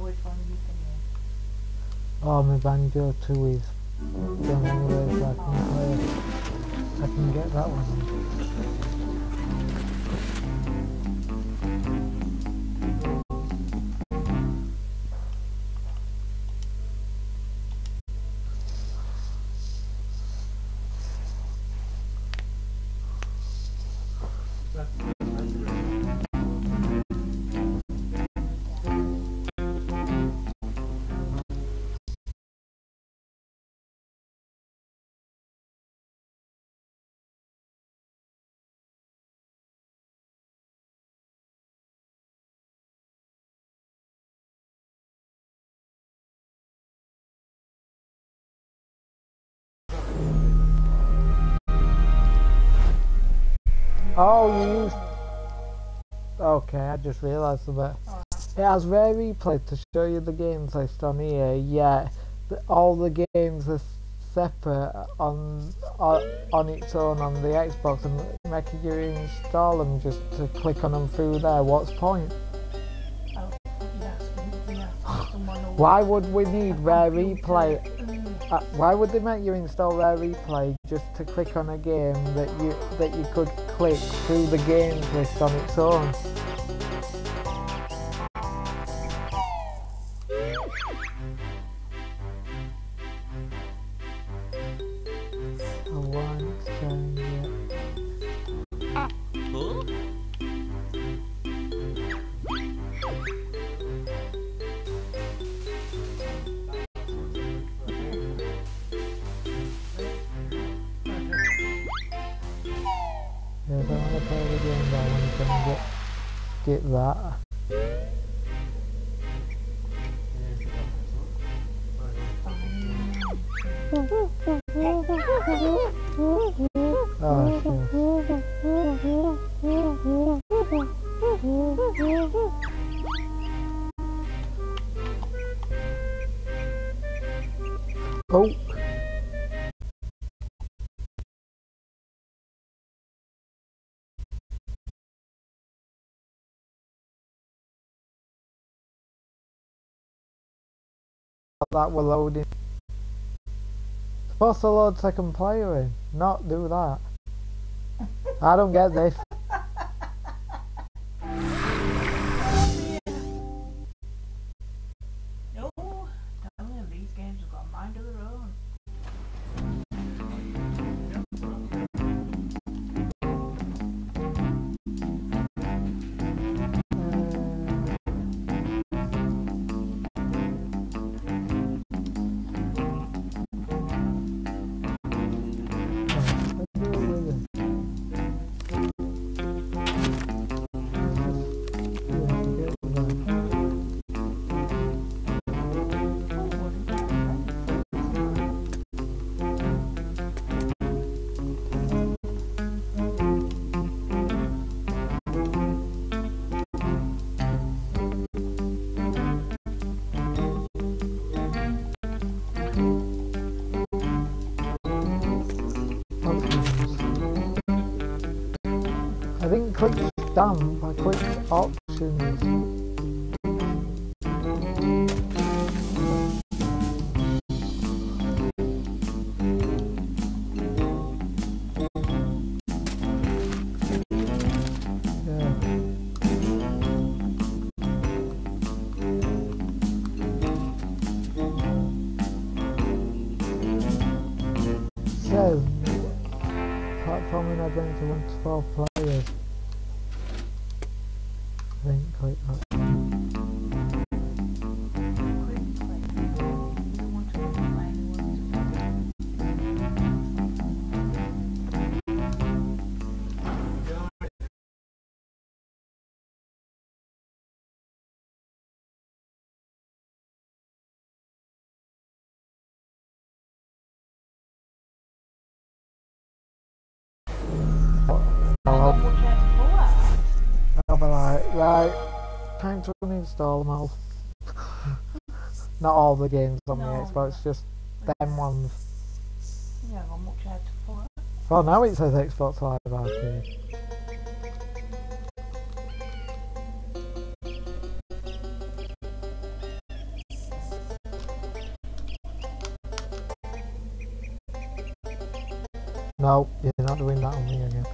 which one you can Oh, my Banjo 2 is done anyway, so I can play. I can get that one. Oh, you used... Okay, I just realised a bit. It has rare replay to show you the games list on here, yet the, all the games are separate on, on on its own on the Xbox and making you install them just to click on them through there. What's point? Oh, yes, yeah. Someone will- Why would we need rare replay? Uh, why would they make you install rare replay just to click on a game that you that you could click through the games list on its own? And get get that. Oh, That we're loading. Supposed to load second player in, not do that. I don't get this. Stamp, I clicked options. Right, time to uninstall them all. Not all the games on no, the Xbox, just them ones. Yeah, I'm much out for it. Well, now it says Xbox Live Arcade. No, you're not doing that on me again.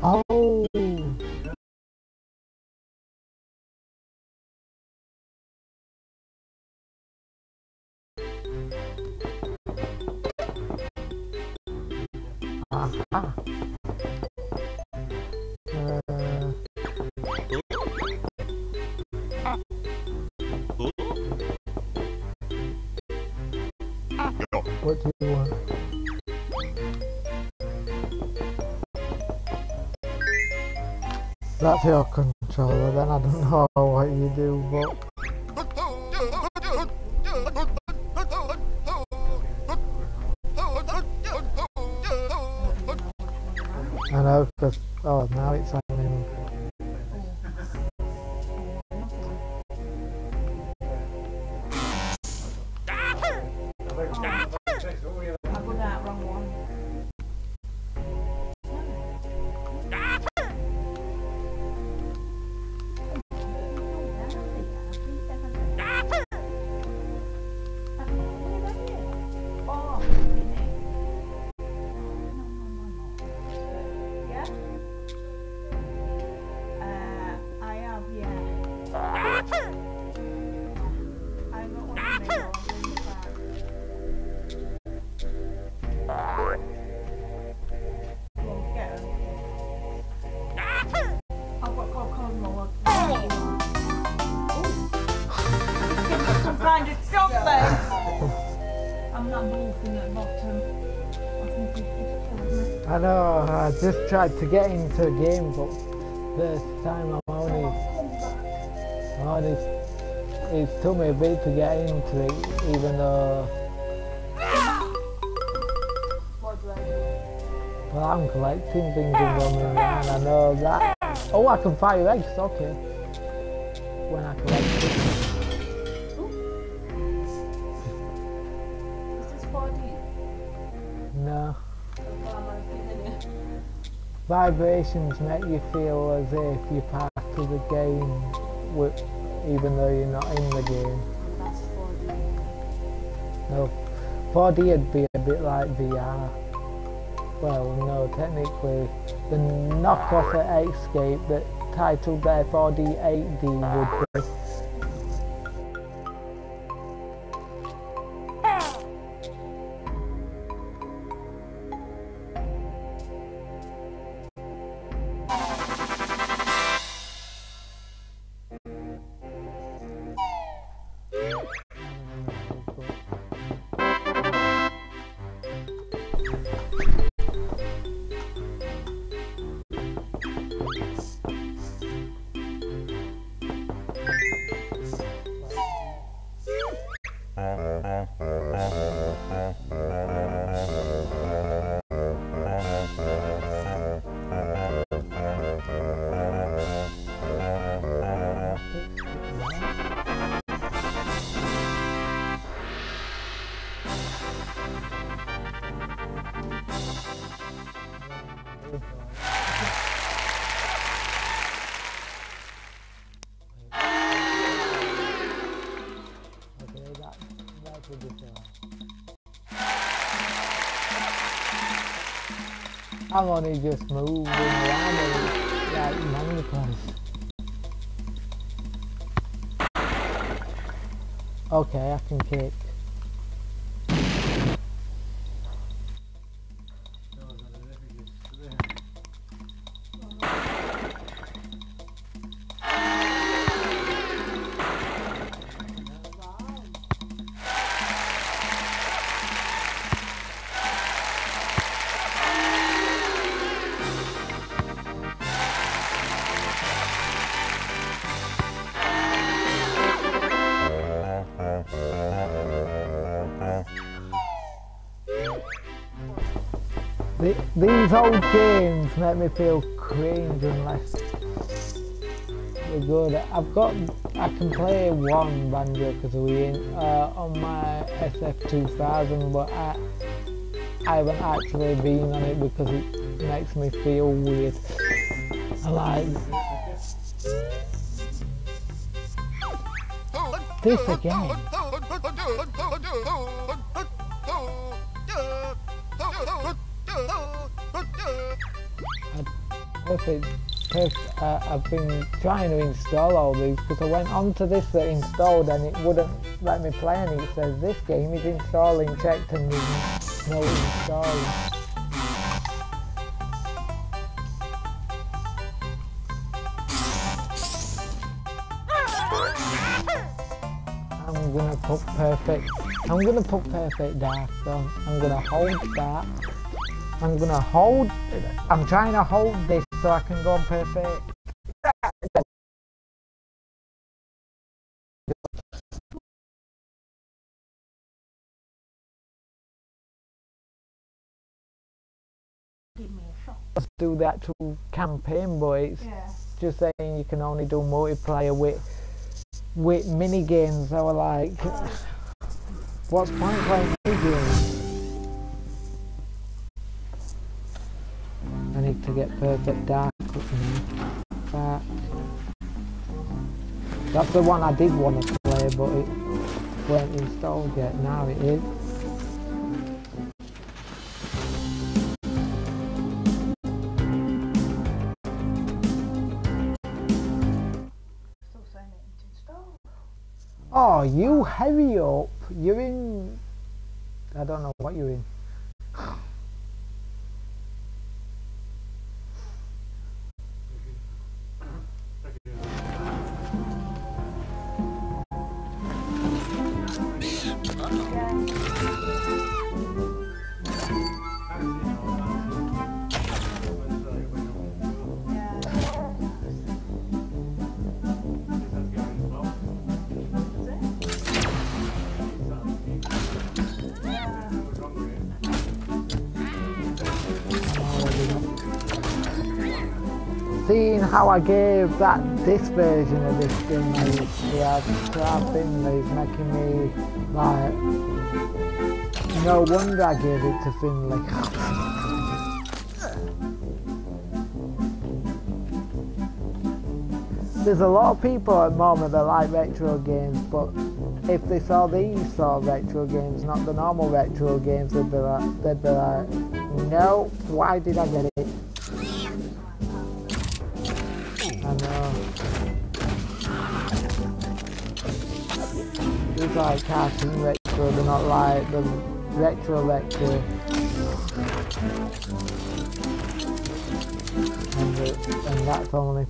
Oh! Aha. Uh, what do That's your controller, then I don't know what you do, but I know because oh now it's happening. Just tried to get into a game, but this time I'm only only it took me a bit to get into it, even though well, I'm collecting things and running around. I know that. Oh, I can fire eggs. Okay. When I collect Vibrations make you feel as if you're part of the game, even though you're not in the game. That's 4D. No, 4D would be a bit like VR. Well, no, technically, the knockoff at Escape that titled there 4D 8D would be. I'm only just moving these old games make me feel cringe unless they're good. I've got, I can play one Banjo Kazooie uh, on my SF2000, but I, I haven't actually been on it because it makes me feel weird. I like this again. Perfect. Uh, I've been trying to install all these because I went onto this that installed and it wouldn't let me play and it says this game is installing checked and no installing. I'm gonna put perfect. I'm gonna put perfect dark on. I'm gonna hold that. I'm gonna hold. I'm trying to hold this so I can go on perfect. Give me a shot. Let's do the actual campaign, but it's Yeah. just saying you can only do multiplayer with with mini games. I was like, oh. what's point playing mini games? Need to get perfect dark. That's the one I did want to play, but it weren't installed yet. Now it is. Oh, you hurry up. You're in. I don't know what you're in. Wow. Seeing how I gave that this version of this have to have Finley is making me like no wonder I gave it to Finley. There's a lot of people at the moment that like retro games, but if they saw these sort of retro games, not the normal retro games, they'd be like, they'd be like no, why did I get it? Like cartoon retro, they're not like the retro retro. And, the, and that's only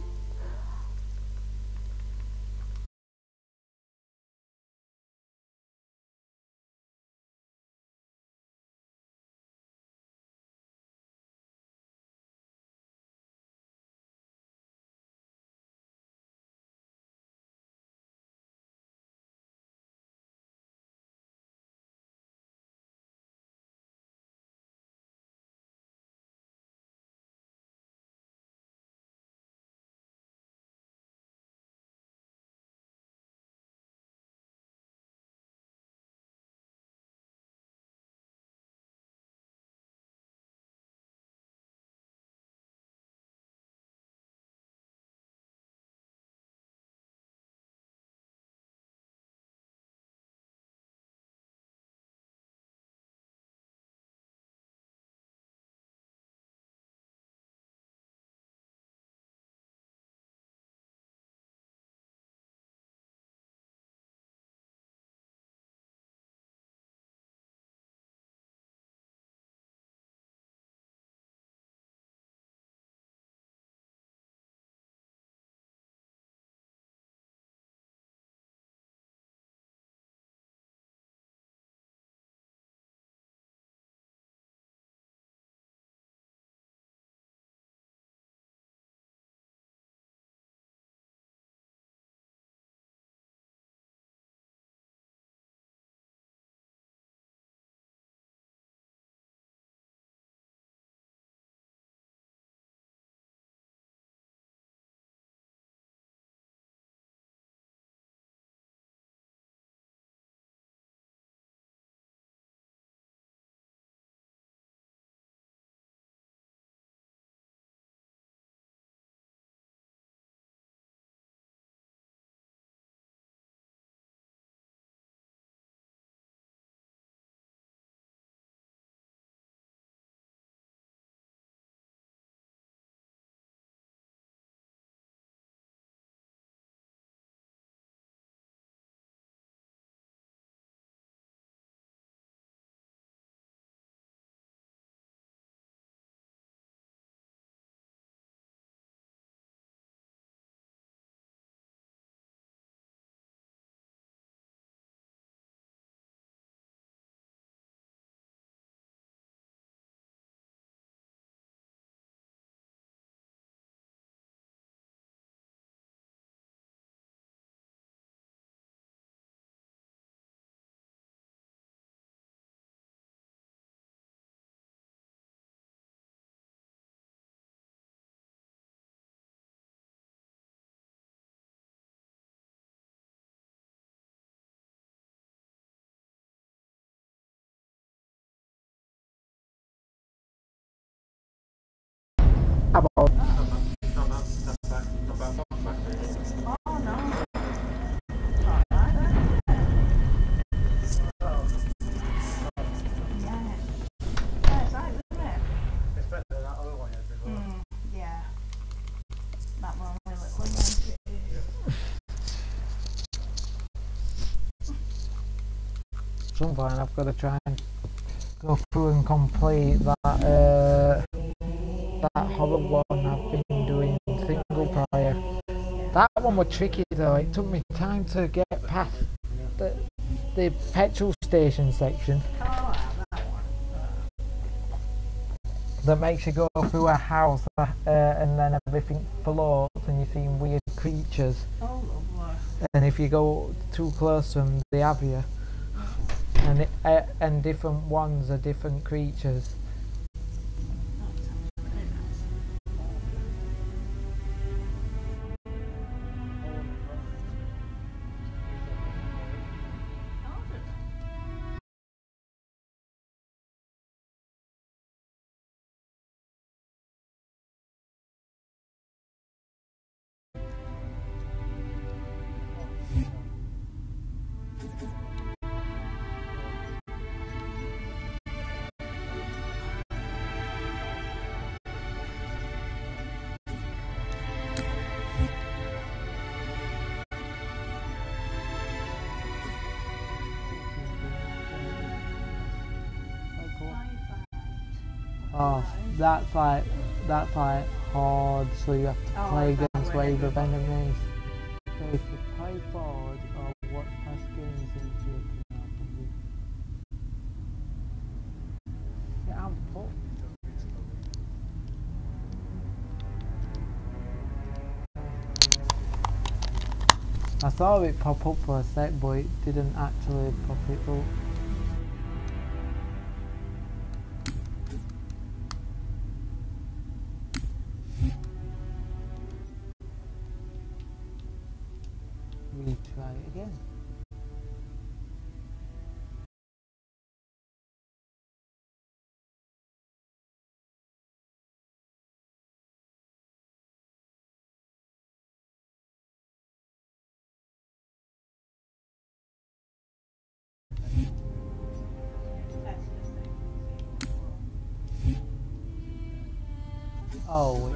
one. some point I've got to try and go through and complete that uh, horror one I've been doing single player. That one was tricky though. It took me time to get past the the petrol station section that makes you go through a house uh, and then everything floats and you're seeing weird creatures. And if you go too close to them, they have you. And it, uh, and different ones are different creatures. Oh, that's like that's like hard. So you have to Oh, play against wave of enemies. So if you play forward or uh, watch past games in future, yeah, I'm. I saw it pop up for a sec, but it didn't actually pop it up. Oh,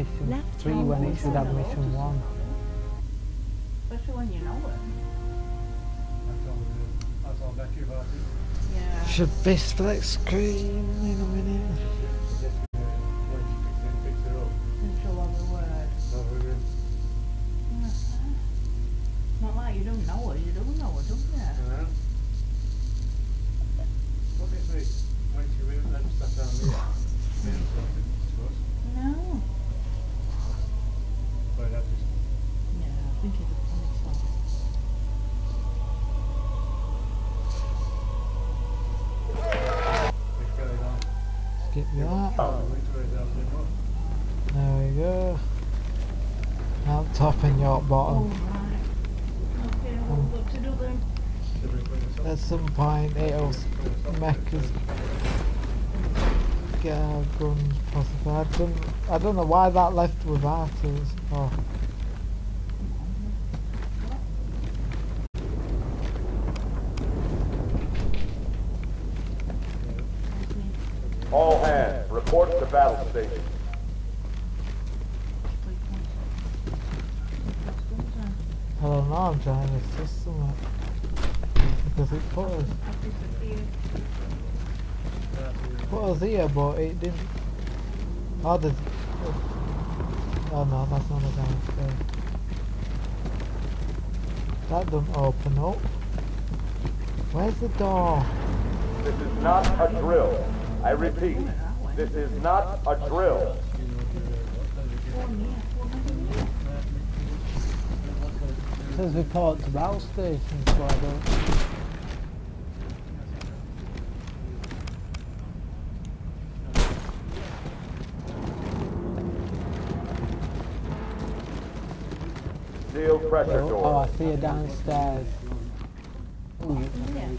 mission Left 3 when it should have on. mission 1. Especially when you know it. Yeah. Should be split screen in a minute. I don't know why that left without us. Oh. All hands, report to battle station. I don't know, I'm trying to assist something. Because it put us, put us here, but it didn't. Oh, there's. Oh no, that's not a downstairs. That doesn't open up. Where's the door? This is not a drill. I repeat, this is not a drill. It says report to battle station, so I don't. Pressure Oh, oh, I see it downstairs. Ooh,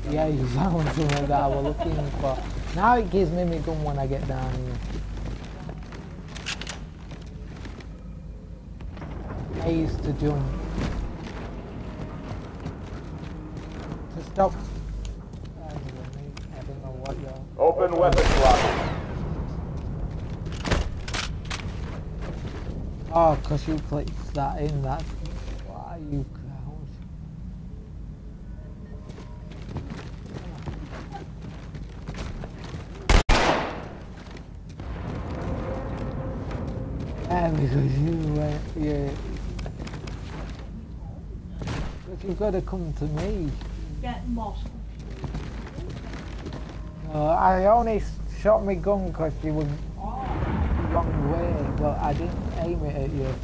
yeah, you found something that I was looking for. Now it gives me my gun when I get down here. I used to jump. To stop. I don't know. Open weapons locker. Oh, because you clicked that in, that's Yeah, because you went, yeah. But you've got to come to me. Get moss. Uh, I only shot my gun because you were wrong way, but I didn't aim it at you.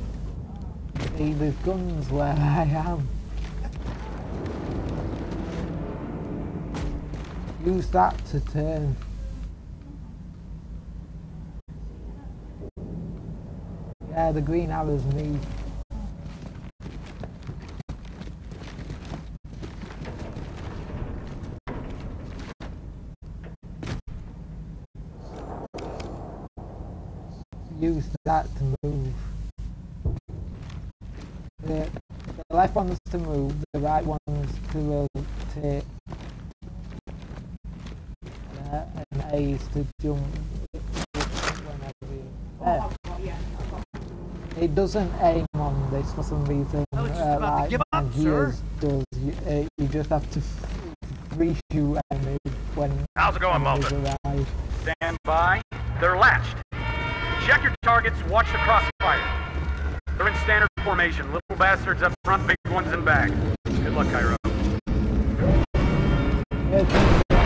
See, there's guns where I am. Use that to turn. Yeah, the green arrow's me. Use that to move. The, the left one's to move, the right one's to rotate. Yeah, and A is to jump. whenever you- There. Oh, yeah. It doesn't aim on this for some reason. I was just uh, about to give up, sir. does. You, uh, you just have to reshoot enemies when How's it going, Mulder? Stand by. They're latched. Check your targets, watch the crossfire. They're in standard formation. Little bastards up front, big ones in back. Good luck, Cairo. Yeah,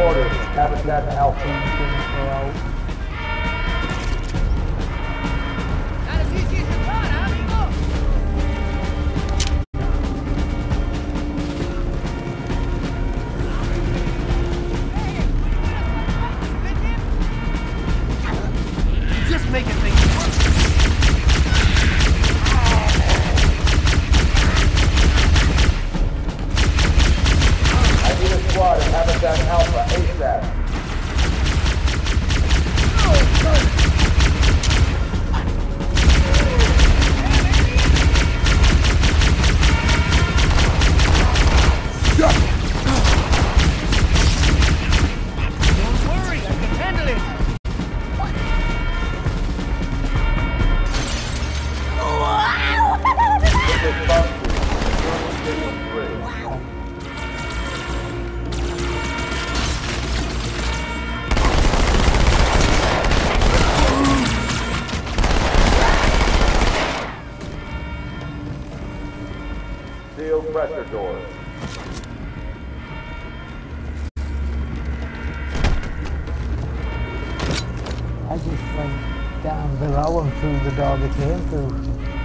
Porter, Habitat for Alpine, King door. I just went down below and through the door they came through.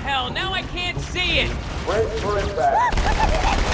hell? Now I can't see it! Wait for it back.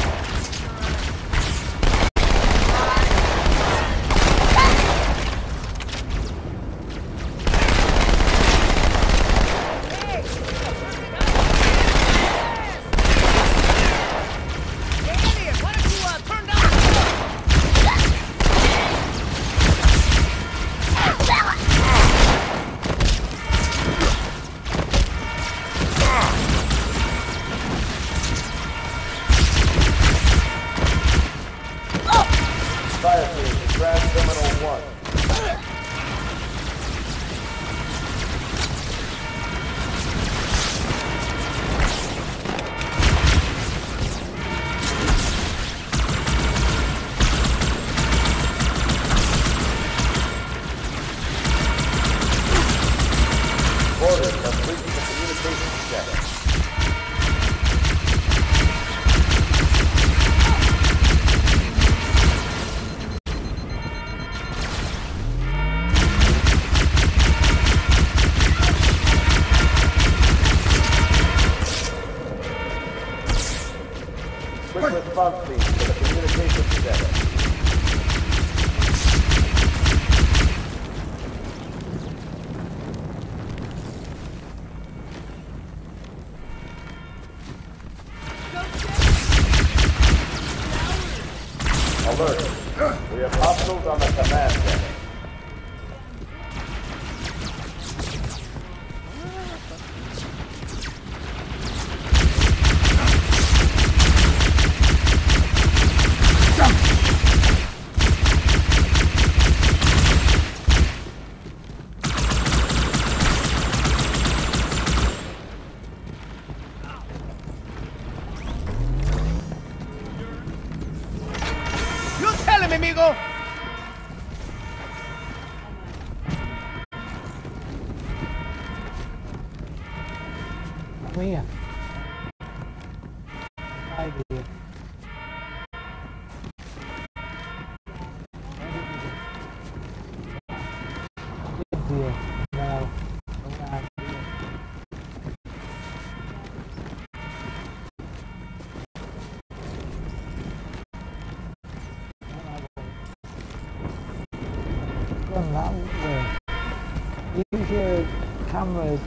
That way. Use your cameras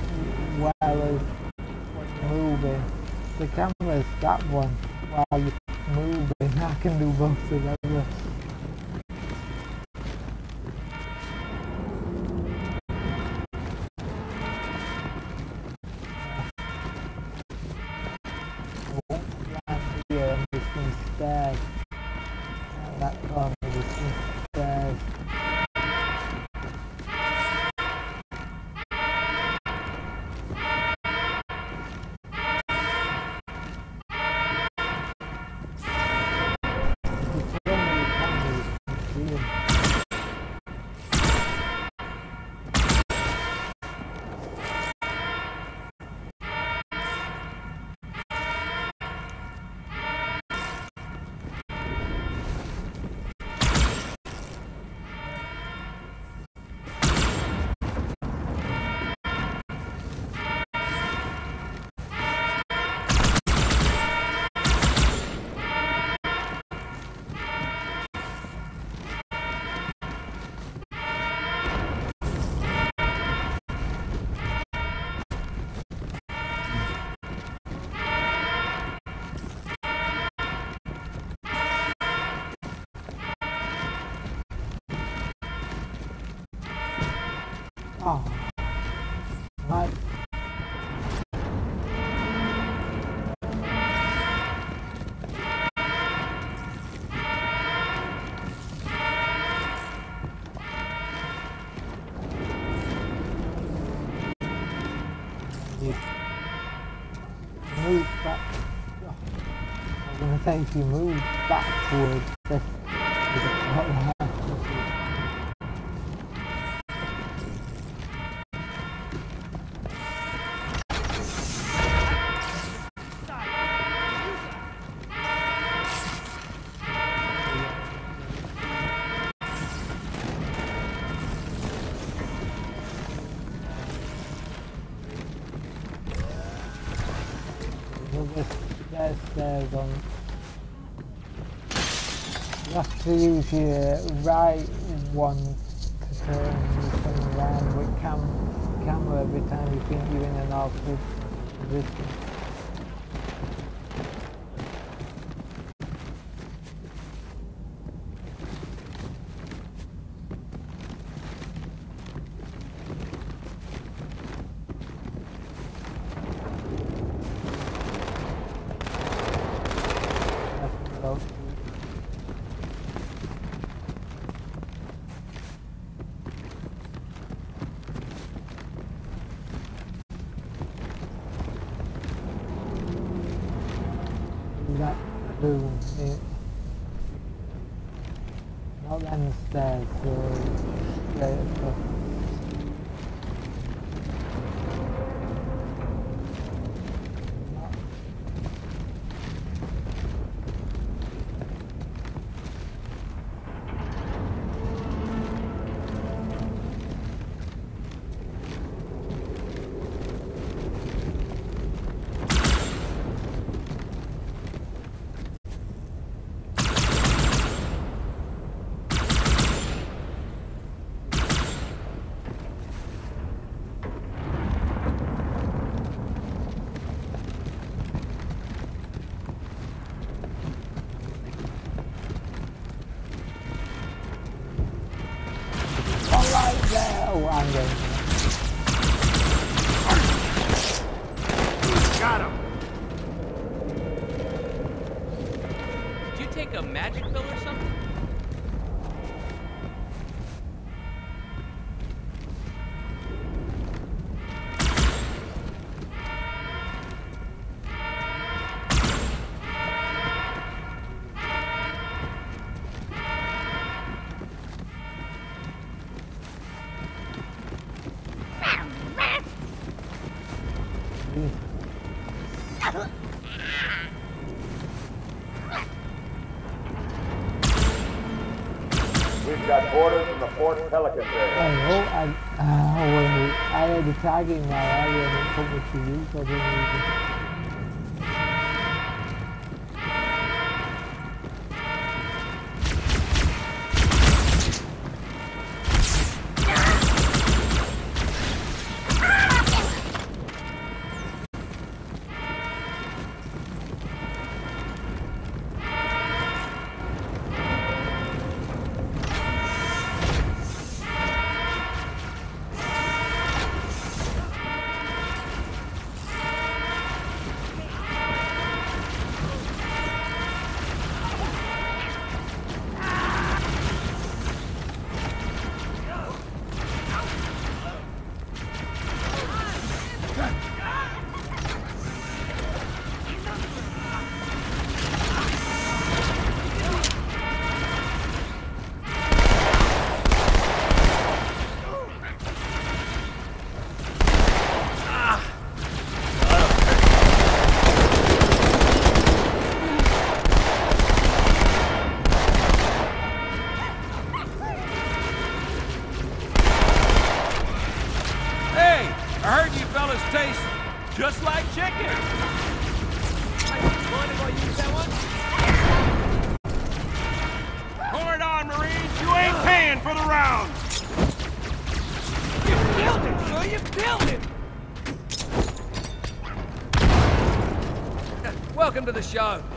while it's moving. The camera's that one while you're moving. I can do both of together. If you move backwards, this is You have to use your right one to turn around with cam camera every time you think you're in an awkward position. Pelican. I know. I, uh, I had the tagging now. I didn't come you, so I didn't even... Remember the show.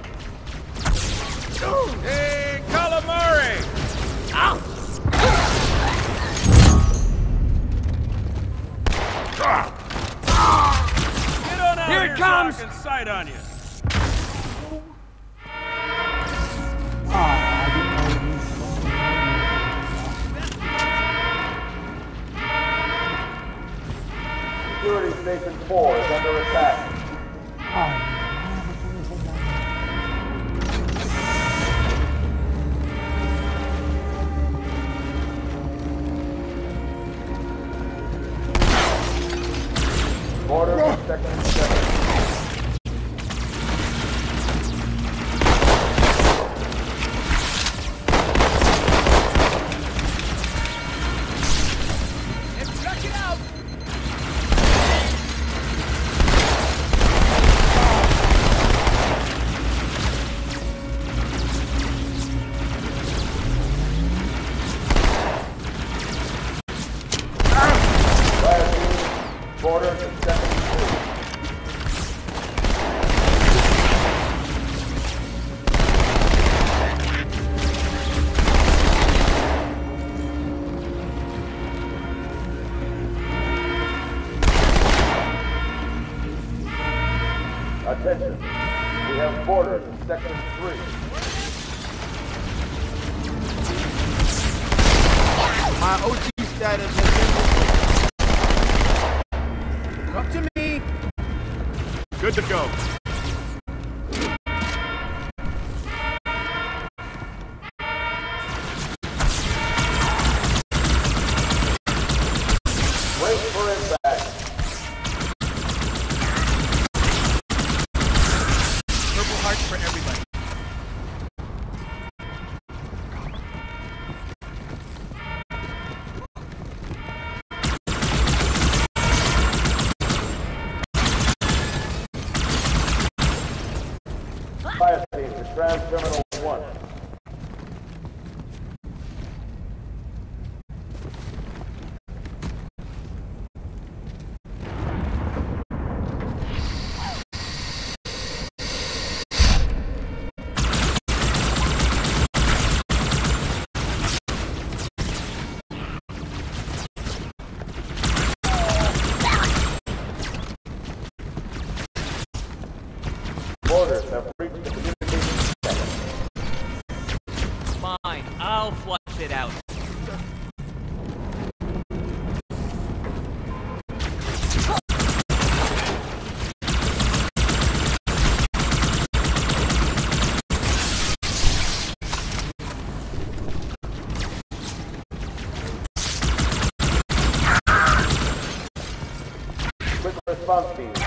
vazios.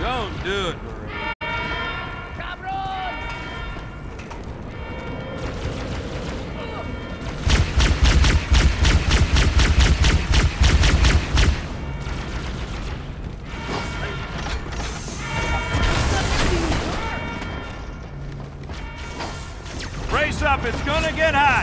Don't do it, Maria. Up, it's gonna get hot!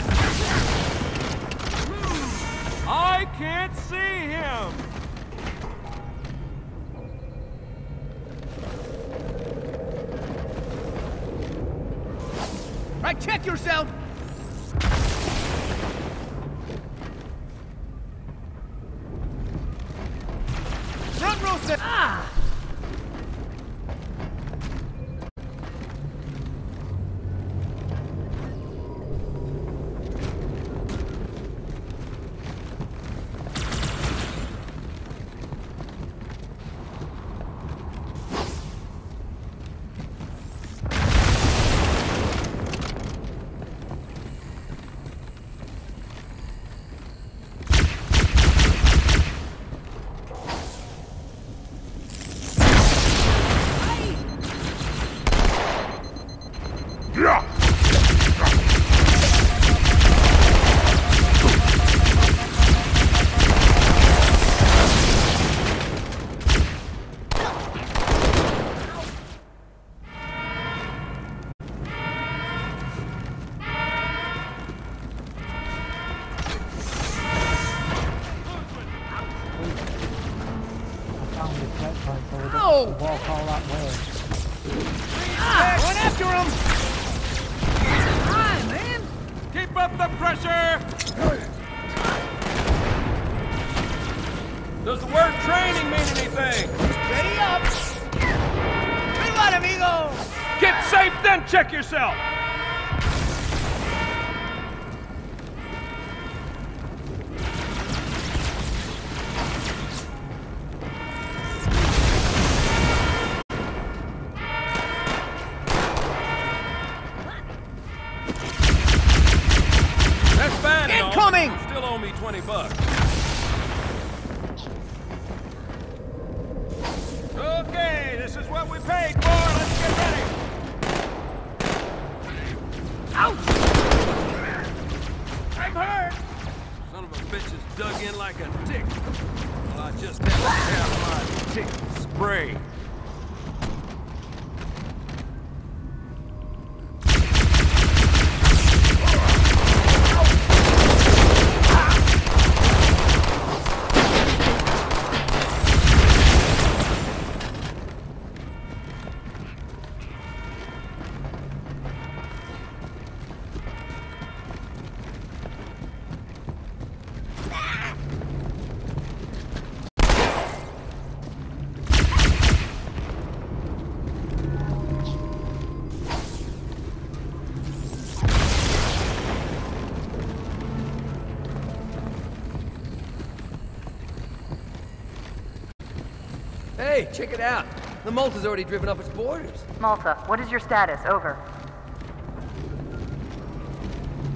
check it out. The Malta's already driven off its boarders. Malta, what is your status? Over.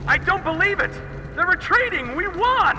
I don't believe it! They're retreating! We won!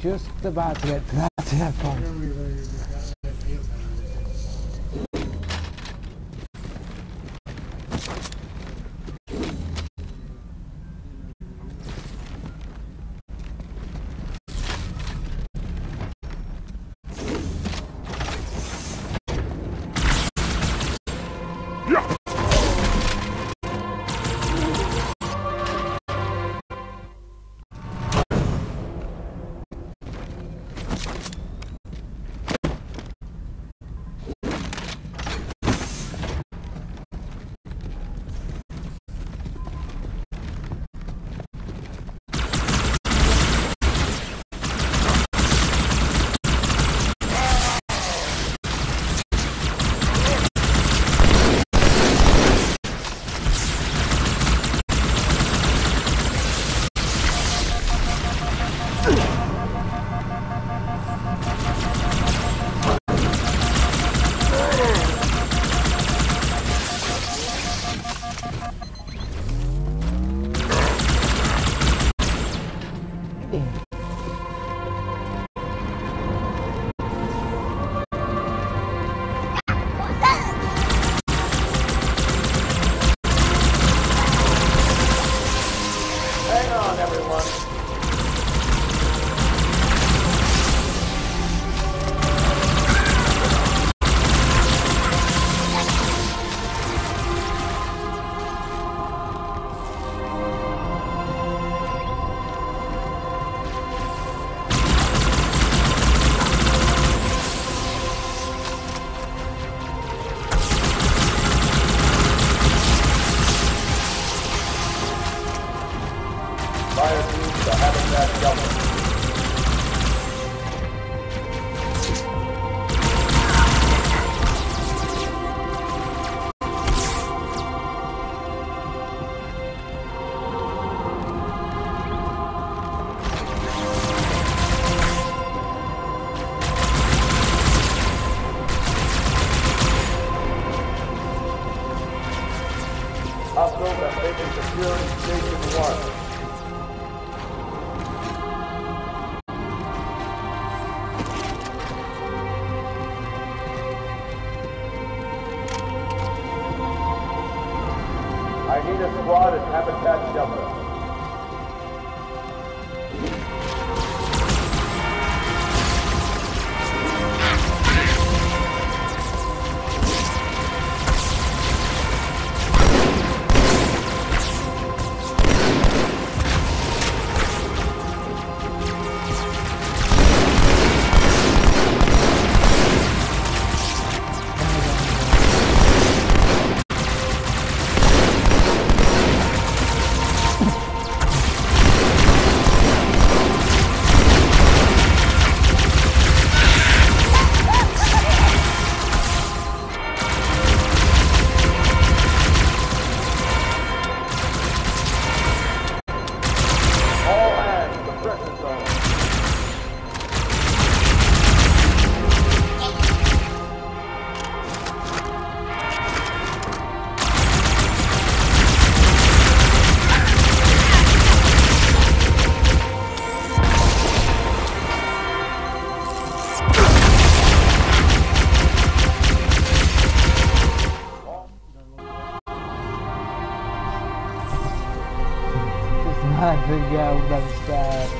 just about to get to that airport. go, that was bad.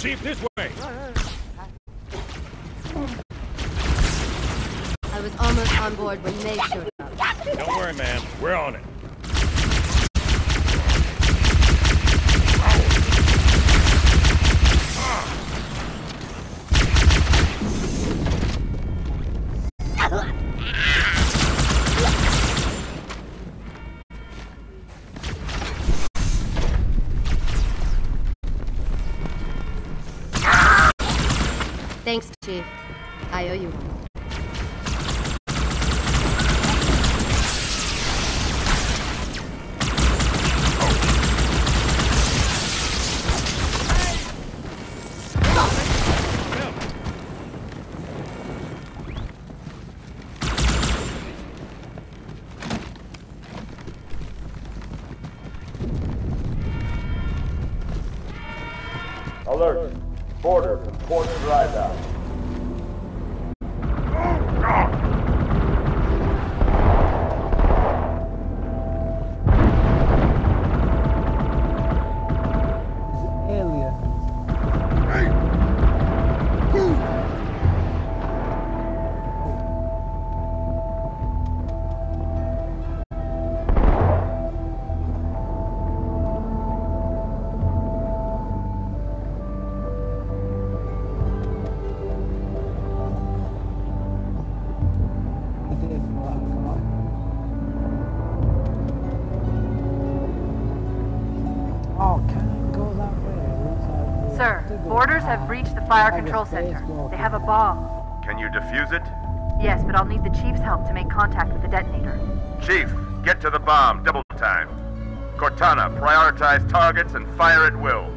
Chief, this way! I was almost on board when they showed up. Don't worry, man. We're on it. Thanks, Chief. I'll need the Chief's help to make contact with the detonator. Chief, get to the bomb, double time. Cortana, prioritize targets and fire at will.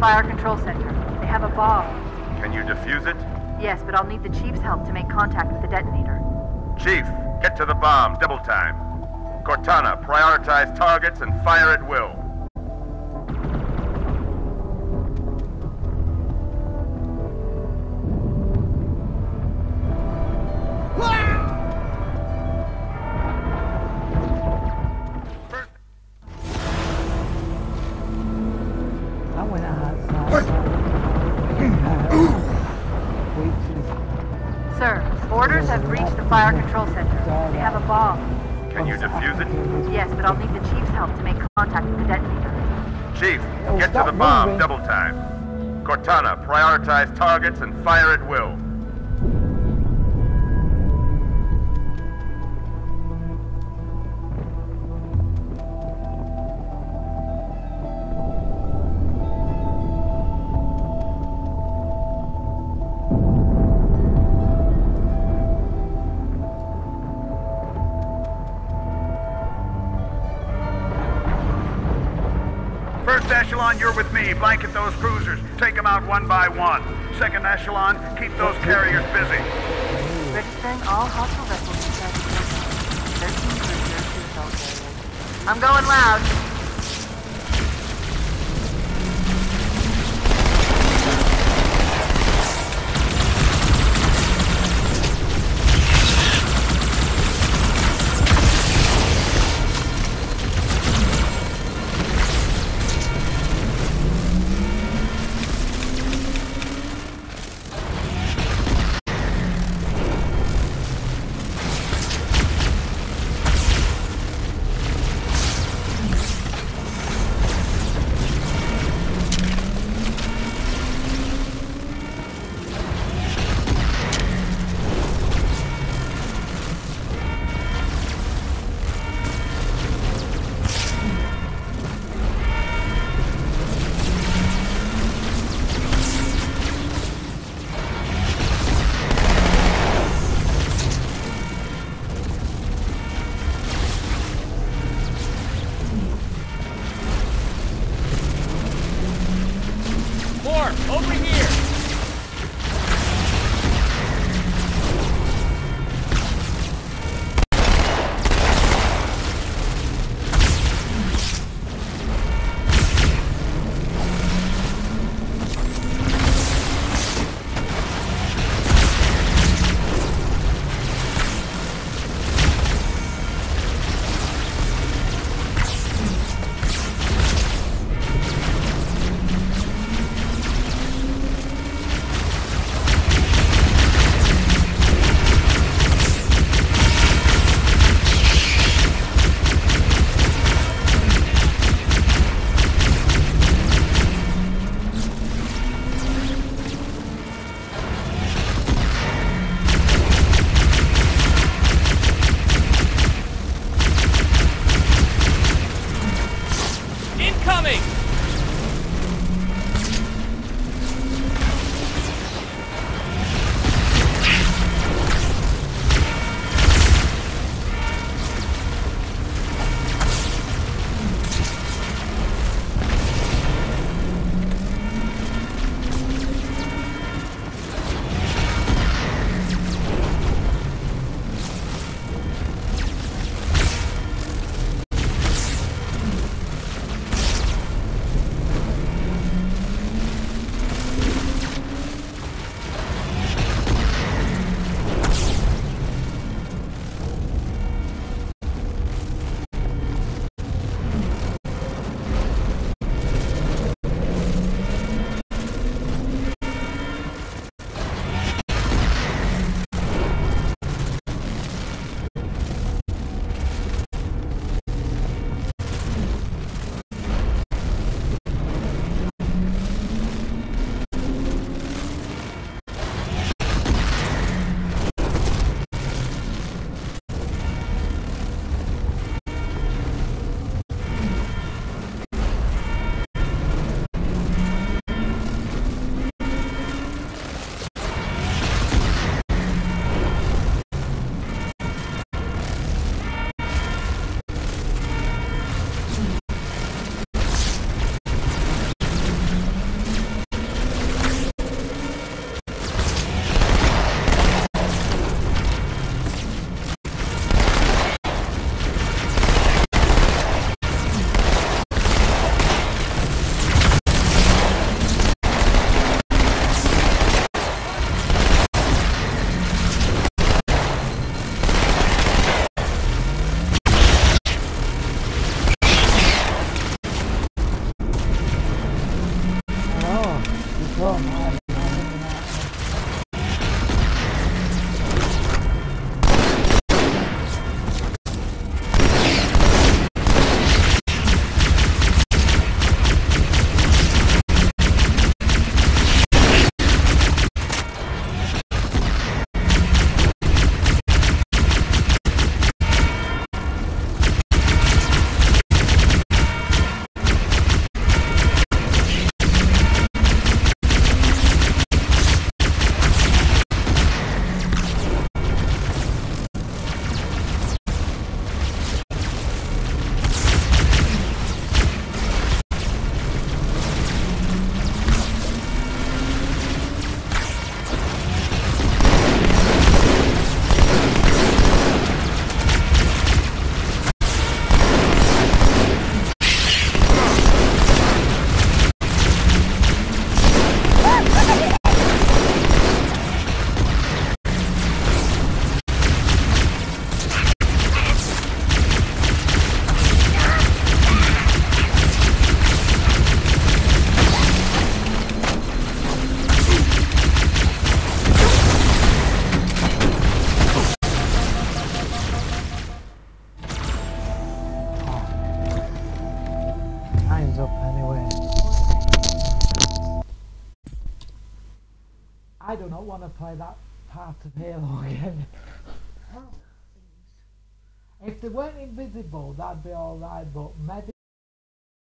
fire control center. They have a bomb. Can you defuse it? Yes, but I'll need the Chief's help to make contact with the detonator. Chief, get to the bomb, double time. Cortana, prioritize targets and fire at will. minutes and five want to play that part of Halo again. Oh, if they weren't invisible, that'd be alright, but medic